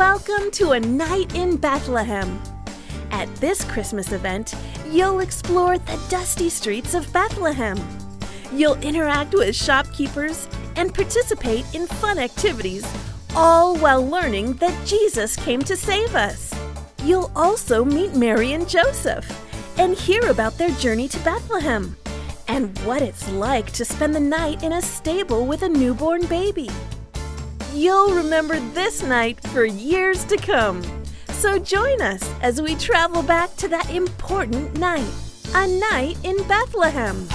Welcome to a night in Bethlehem. At this Christmas event, you'll explore the dusty streets of Bethlehem. You'll interact with shopkeepers and participate in fun activities, all while learning that Jesus came to save us. You'll also meet Mary and Joseph and hear about their journey to Bethlehem and what it's like to spend the night in a stable with a newborn baby. You'll remember this night for years to come. So join us as we travel back to that important night, a night in Bethlehem.